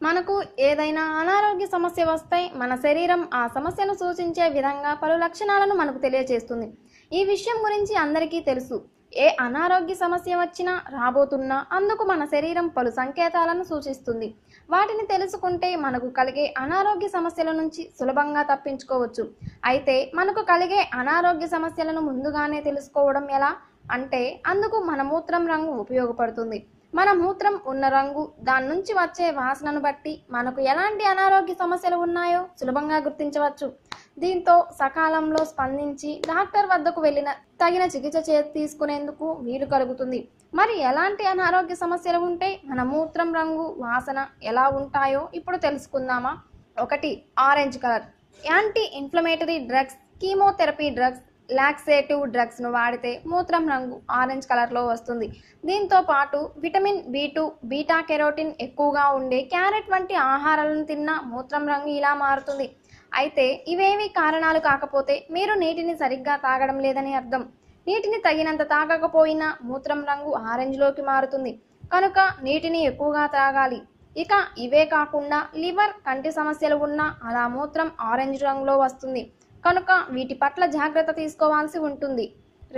మనకు ఏదైనా అనారోగ్య సమస్య వస్తే మన శరీరం ఆ సమస్యను సూచించే విధంగా పలు లక్షణాలను మనకు తెలియజేస్తుంది ఈ విషయం గురించి అందరికీ తెలుసు. ఏ అనారోగ్య సమస్య వచ్చినా రాబోతున్నా అందుకు మన శరీరం పలు సంకేతాలను సూచిస్తుంది. వాటిని తెలుసుకుంటే మనకు కలిగే అనారోగ్య సమస్యల నుంచి సులభంగా తప్పించుకోవచ్చు. అయితే మనకు కలిగే అనారోగ్య సమస్యలను ముందుగానే తెలుసుకోవడం ఎలా? అంటే అందుకు మన మూత్రం రంగు ఉపయోగపడుతుంది. మన మూత్రం ఉన్న రంగు దాని నుంచి వచ్చే వాసనను బట్టి మనకు ఎలాంటి అనారోగ్య సమస్యలు ఉన్నాయో సులభంగా గుర్తించవచ్చు. దీంతో సకాలంలో స్పందించి డాక్టర్ వద్దకు వెళ్ళిన తగిన చికిత్స చే తీసుకునేందుకు వీలు కలుగుతుంది. మరి ఎలాంటి అనారోగ్య సమస్యలు ఉంటే మన మూత్రం రంగు వాసన ఎలా ఉంటాయో ఇప్పుడు తెలుసుకుందామా? ఒకటి orange colour. Anti inflammatory drugs chemotherapy drugs laxative డ్రగ్స్ను వాడితే మూత్రం రంగు ఆరెంజ్ కలర్లో వస్తుంది. దీంతో పాటు vitamin B two beta carotene ఎక్కువగా ఉండే క్యారెట్ వంటి ఆహారాలను తిన్న మూత్రం రంగు ఇలా మారుతుంది. అయితే ఇవేవి కారణాలు కాకపోతే మీరు నీటిని సరిగ్గా తాగడం లేదని అర్థం. నీటిని తగినంత తాగకపోయినా మూత్రం రంగు ఆరెంజ్లోకి మారుతుంది. కనుక నీటిని ఎక్కువగా తాగాలి. ఇక ఇవే కాకుండా లివర్ కంటి సమస్యలు ఉన్నా అలా మూత్రం ఆరెంజ్ రంగులో వస్తుంది. కనుక వీటి పట్ల జాగ్రత్త తీసుకోవాల్సి ఉంటుంది.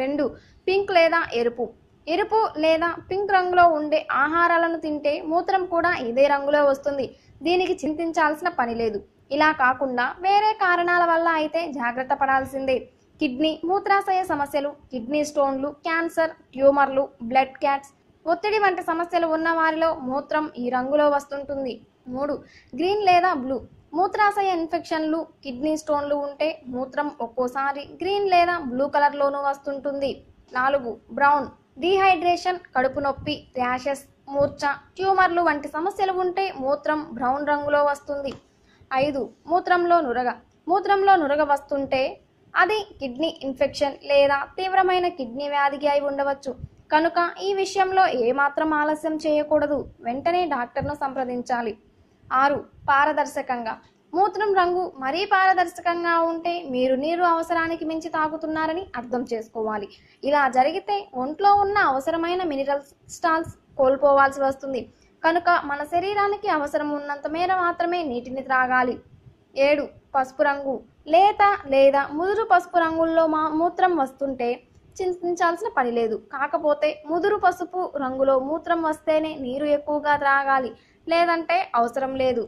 రెండు పింక్ లేదా ఎరుపు. ఎరుపు లేదా పింక్ రంగులో ఉండే ఆహారాలను తింటే మూత్రం కూడా ఇదే రంగులో వస్తుంది. దీనికి చింతించాల్సిన పని లేదు. ఇలా కాకుండా వేరే కారణాల వల్ల అయితే జాగ్రత్త పడాల్సిందే. కిడ్నీ మూత్రాశయ సమస్యలు కిడ్నీ స్టోన్లు క్యాన్సర్ ట్యూమర్లు బ్లడ్ క్యాట్స్. ఒత్తిడి వంటి సమస్యలు ఉన్న వారిలో మూత్రం ఈ రంగులో వస్తుంటుంది. మూడు గ్రీన్ లేదా బ్లూ. మూత్రాశయ ఇన్ఫెక్షన్లు కిడ్నీ స్టోన్లు ఉంటే మూత్రం ఒక్కోసారి గ్రీన్ లేదా బ్లూ కలర్లోనూ వస్తుంటుంది. నాలుగు బ్రౌన్ డీహైడ్రేషన్ కడుపు నొప్పి ర్యాషెస్ మూర్ఛ ట్యూమర్లు వంటి సమస్యలు ఉంటే మూత్రం బ్రౌన్ రంగులో వస్తుంది. ఐదు మూత్రంలో నురగ. మూత్రంలో నురగ వస్తుంటే అది కిడ్నీ ఇన్ఫెక్షన్ లేదా తీవ్రమైన కిడ్నీ వ్యాధికి అయి ఉండవచ్చు. కనుక ఈ విషయంలో ఏమాత్రం ఆలస్యం చేయకూడదు. వెంటనే డాక్టర్ను సంప్రదించాలి. ఆరు పారదర్శకంగా. మూత్రం రంగు మరీ పారదర్శకంగా ఉంటే మీరు నీరు అవసరానికి మించి తాగుతున్నారని అర్థం చేసుకోవాలి. ఇలా జరిగితే ఒంట్లో ఉన్న అవసరమైన మినరల్స్ స్టాల్స్ కోల్పోవాల్సి వస్తుంది. కనుక మన శరీరానికి అవసరం ఉన్నంత మేర మాత్రమే నీటిని త్రాగాలి. ఏడు పసుపు రంగు. లేత లేదా ముదురు పసుపు రంగుల్లో మా మూత్రం వస్తుంటే చింతించాల్సిన పని లేదు. కాకపోతే ముదురు పసుపు రంగులో మూత్రం వస్తేనే నీరు ఎక్కువగా త్రాగాలి. లేదంటే అవసరం లేదు.